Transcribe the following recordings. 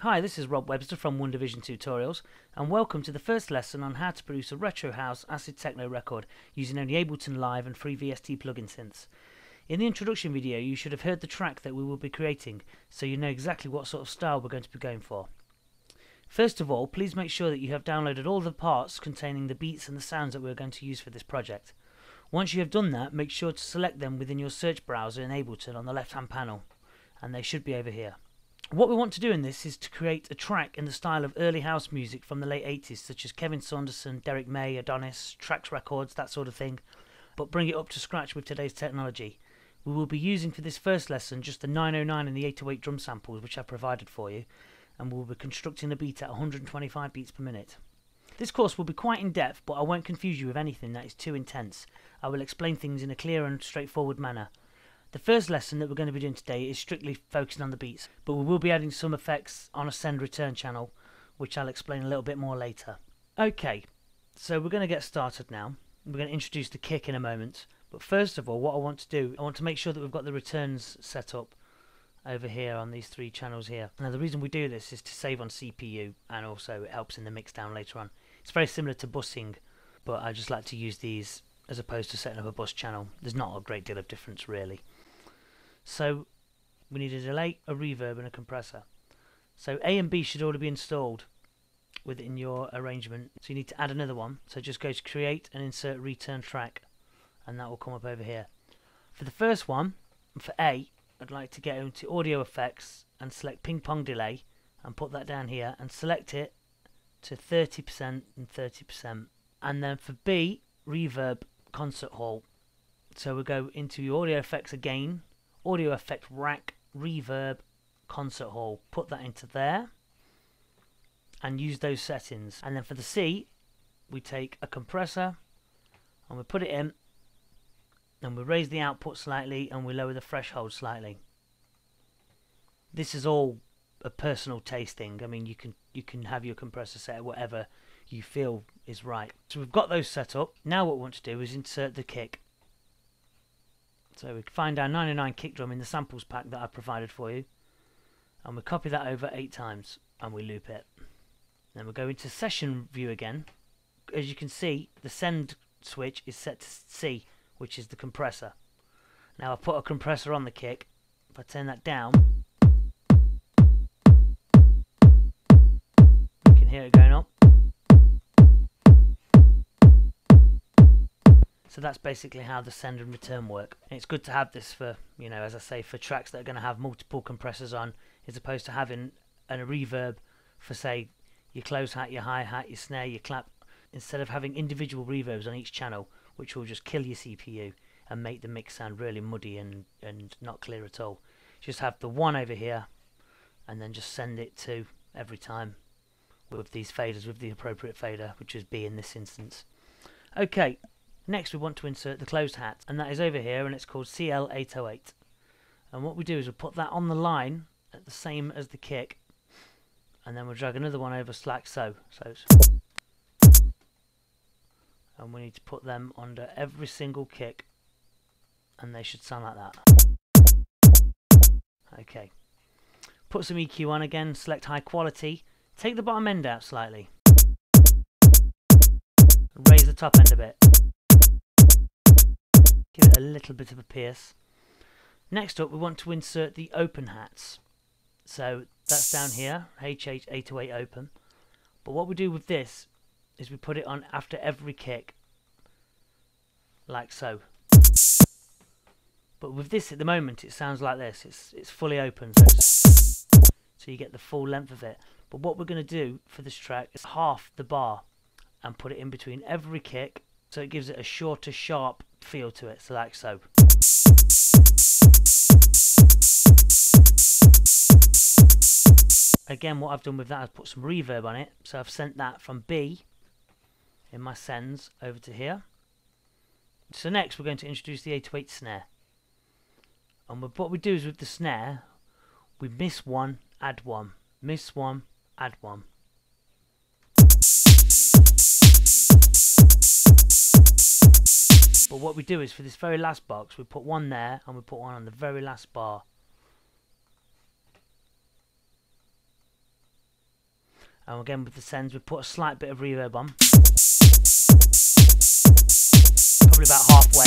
Hi, this is Rob Webster from One Division Tutorials, and welcome to the first lesson on how to produce a retro house acid techno record using only Ableton Live and free VST plugin synths. In the introduction video, you should have heard the track that we will be creating, so you know exactly what sort of style we're going to be going for. First of all, please make sure that you have downloaded all the parts containing the beats and the sounds that we're going to use for this project. Once you have done that, make sure to select them within your search browser in Ableton on the left hand panel, and they should be over here. What we want to do in this is to create a track in the style of early house music from the late 80s, such as Kevin Saunderson, Derrick May, Adonis, Trax Records, that sort of thing, but bring it up to scratch with today's technology. We will be using for this first lesson just the 909 and the 808 drum samples which I've provided for you, and we'll be constructing the beat at 125 beats per minute. This course will be quite in depth, but I won't confuse you with anything that is too intense. I will explain things in a clear and straightforward manner. The first lesson that we're going to be doing today is strictly focusing on the beats, but we will be adding some effects on a send return channel, which I'll explain a little bit more later. Okay, so we're going to get started now. We're going to introduce the kick in a moment, but first of all, what I want to do, I want to make sure that we've got the returns set up over here on these three channels here. Now the reason we do this is to save on CPU and also it helps in the mix down later on. It's very similar to busing, but I just like to use these as opposed to setting up a bus channel. There's not a great deal of difference really. So we need a delay, a reverb and a compressor. So A and B should already be installed within your arrangement. So you need to add another one. So just go to create and insert return track and that will come up over here. For the first one, for A, I'd like to get into audio effects and select ping pong delay and put that down here and select it to 30% and 30%. And then for B, reverb concert hall. So we'll go into audio effects again audio effect rack, reverb, concert hall. Put that into there and use those settings. And then for the C, we take a compressor and we put it in and we raise the output slightly and we lower the threshold slightly. This is all a personal tasting. I mean, you can you can have your compressor set whatever you feel is right. So we've got those set up. Now what we want to do is insert the kick. So we find our 99 kick drum in the samples pack that I provided for you. And we copy that over eight times and we loop it. Then we go into session view again. As you can see, the send switch is set to C, which is the compressor. Now I put a compressor on the kick. If I turn that down, you can hear it going up. So that's basically how the send and return work. And it's good to have this for, you know, as I say, for tracks that are going to have multiple compressors on, as opposed to having a reverb for, say, your close hat, your hi hat, your snare, your clap, instead of having individual reverbs on each channel, which will just kill your CPU and make the mix sound really muddy and, and not clear at all. Just have the one over here and then just send it to every time with these faders, with the appropriate fader, which is B in this instance. Okay, Next we want to insert the closed hat and that is over here and it's called CL808 and what we do is we put that on the line at the same as the kick and then we'll drag another one over slack so so and we need to put them under every single kick and they should sound like that. Okay. Put some EQ on again select high quality take the bottom end out slightly. Raise the top end a bit Give it a little bit of a pierce. Next up we want to insert the open hats. So that's down here, HH808 open. But what we do with this is we put it on after every kick. Like so. But with this at the moment it sounds like this. It's it's fully open so, so you get the full length of it. But what we're going to do for this track is half the bar and put it in between every kick so it gives it a shorter sharp feel to it, so like so. Again, what I've done with that is put some reverb on it, so I've sent that from B in my sends over to here. So next we're going to introduce the 808 snare. And what we do is with the snare, we miss one, add one, miss one, add one. What we do is for this very last box, we put one there and we put one on the very last bar. And again with the sends, we put a slight bit of reverb on. Probably about halfway.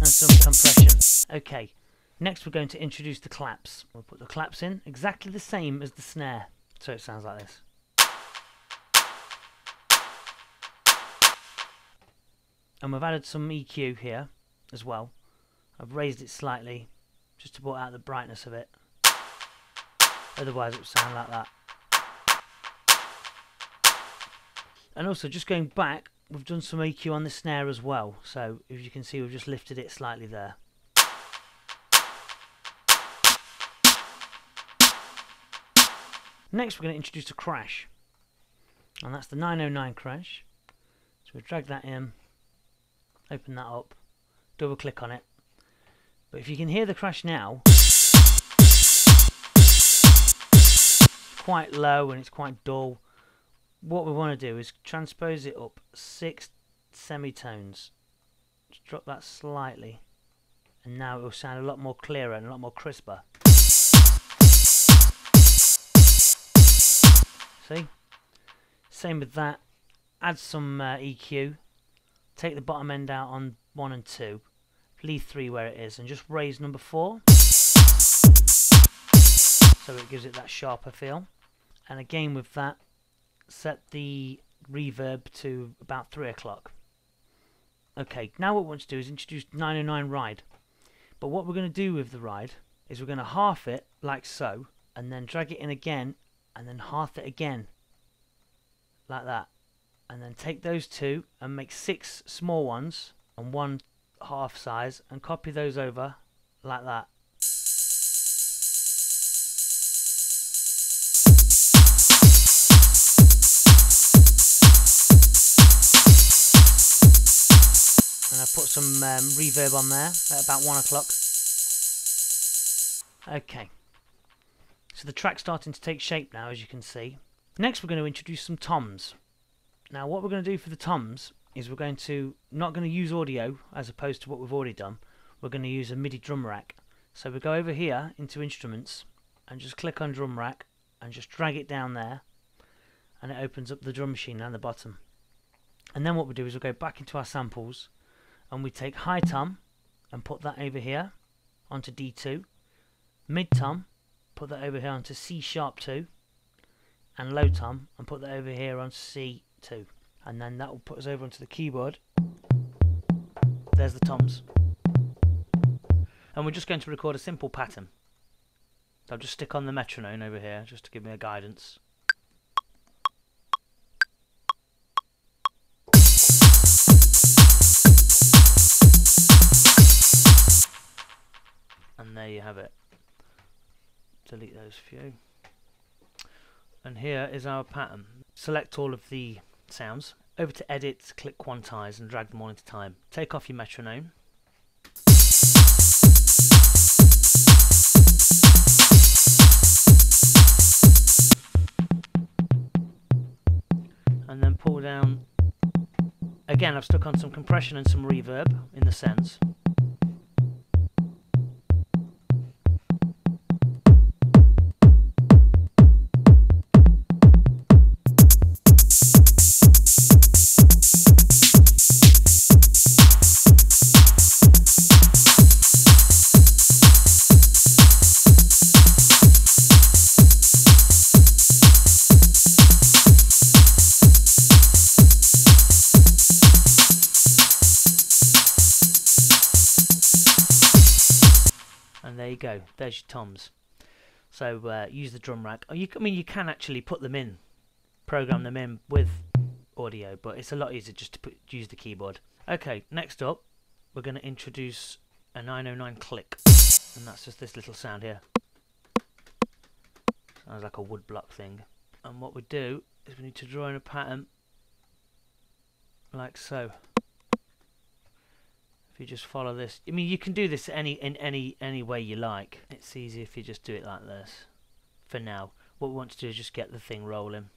And some compression. Okay, next we're going to introduce the claps. We'll put the claps in exactly the same as the snare. So it sounds like this. And we've added some EQ here as well. I've raised it slightly just to put out the brightness of it. Otherwise it would sound like that. And also just going back, we've done some EQ on the snare as well. So as you can see we've just lifted it slightly there. Next we're going to introduce a crash. And that's the 909 crash. So we drag that in, open that up, double click on it. But if you can hear the crash now, quite low and it's quite dull. What we want to do is transpose it up six semitones. Just drop that slightly. And now it will sound a lot more clearer and a lot more crisper. See? Same with that. Add some uh, EQ. Take the bottom end out on 1 and 2. Leave 3 where it is and just raise number 4 so it gives it that sharper feel. And again with that, set the reverb to about 3 o'clock. Okay, now what we want to do is introduce 909 ride. But what we're going to do with the ride is we're going to half it like so, and then drag it in again, and then half it again, like that. And then take those two and make six small ones and one half size and copy those over like that. and I put some um, reverb on there at about one o'clock. Okay, so the track's starting to take shape now, as you can see. Next, we're going to introduce some toms. Now, what we're going to do for the toms is we're going to not going to use audio as opposed to what we've already done. We're going to use a MIDI drum rack. So we go over here into instruments and just click on drum rack and just drag it down there, and it opens up the drum machine down the bottom. And then what we do is we go back into our samples and we take high tom and put that over here onto D2 mid tom put that over here onto C sharp 2 and low tom and put that over here on C2 and then that will put us over onto the keyboard. There's the toms. And we're just going to record a simple pattern. I'll just stick on the metronome over here just to give me a guidance. And there you have it. Delete those few. And here is our pattern. Select all of the sounds. Over to edit click quantize and drag them all into time. Take off your metronome. And then pull down. Again I've stuck on some compression and some reverb in the sends and there you go. There's your toms. So uh, use the drum rack. Oh, you, I mean you can actually put them in program them in with audio but it's a lot easier just to put, use the keyboard. Okay next up we're going to introduce a 909 click. And that's just this little sound here. Sounds like a wood block thing. And what we do is we need to draw in a pattern like so you just follow this, I mean, you can do this any in any any way you like. It's easy if you just do it like this. For now, what we want to do is just get the thing rolling.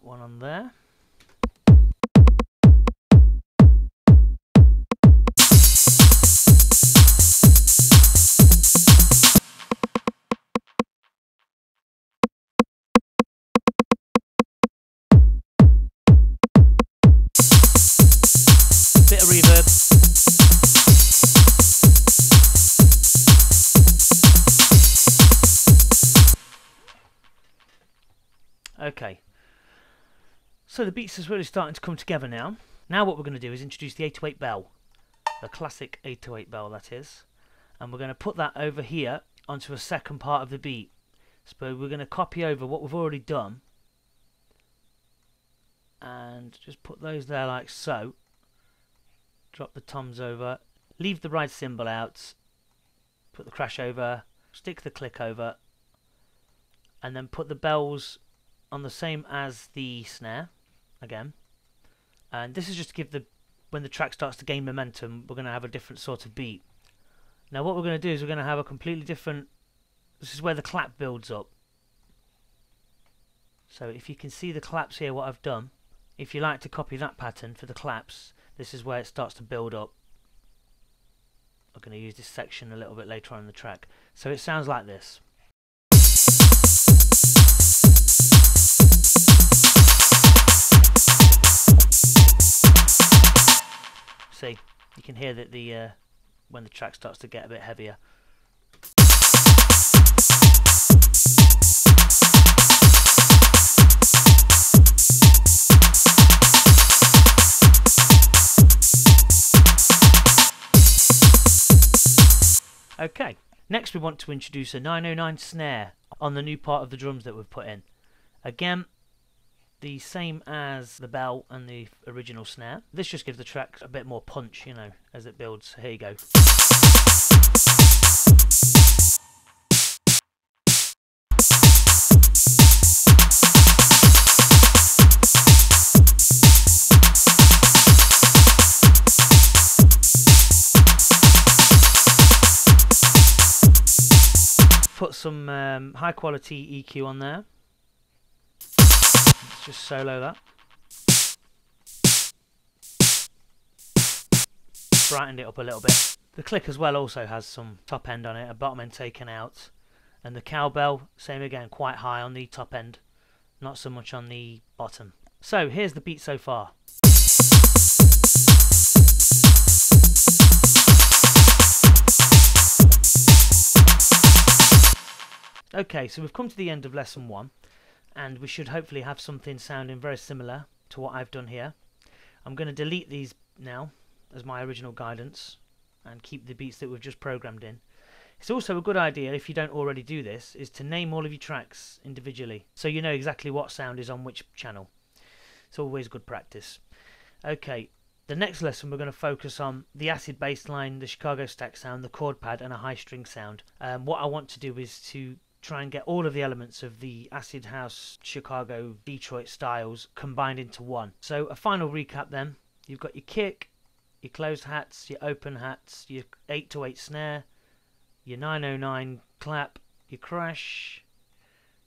one on there. Okay. So the beats is really starting to come together now. Now what we're going to do is introduce the 808 bell. The classic 808 bell that is. And we're going to put that over here onto a second part of the beat. So we're going to copy over what we've already done. And just put those there like so. Drop the toms over. Leave the ride cymbal out. Put the crash over. Stick the click over. And then put the bells on the same as the snare again. And this is just to give the when the track starts to gain momentum, we're going to have a different sort of beat. Now what we're going to do is we're going to have a completely different this is where the clap builds up. So if you can see the claps here what I've done, if you like to copy that pattern for the claps, this is where it starts to build up. I'm going to use this section a little bit later on in the track. So it sounds like this. See, you can hear that the uh, when the track starts to get a bit heavier. Okay, next we want to introduce a 909 snare on the new part of the drums that we've put in. Again, the same as the bell and the original snare. This just gives the track a bit more punch, you know, as it builds. Here you go. Put some um, high quality EQ on there. Just solo that. Brightened it up a little bit. The click as well also has some top end on it, a bottom end taken out. And the cowbell, same again, quite high on the top end, not so much on the bottom. So here's the beat so far. Okay, so we've come to the end of lesson one, and we should hopefully have something sounding very similar to what I've done here. I'm going to delete these now as my original guidance and keep the beats that we've just programmed in. It's also a good idea, if you don't already do this, is to name all of your tracks individually so you know exactly what sound is on which channel. It's always good practice. Okay, the next lesson we're going to focus on the acid bass line, the Chicago stab sound, the chord pad and a high string sound. Um, what I want to do is to try and get all of the elements of the acid house, Chicago, Detroit styles combined into one. So a final recap then, you've got your kick, your closed hats, your open hats, your 808 snare, your 909 clap, your crash,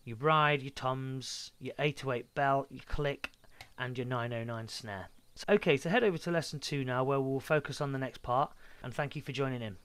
your ride, your toms, your 808 bell, your click, and your 909 snare. Okay, so head over to lesson two now where we'll focus on the next part, and thank you for joining in.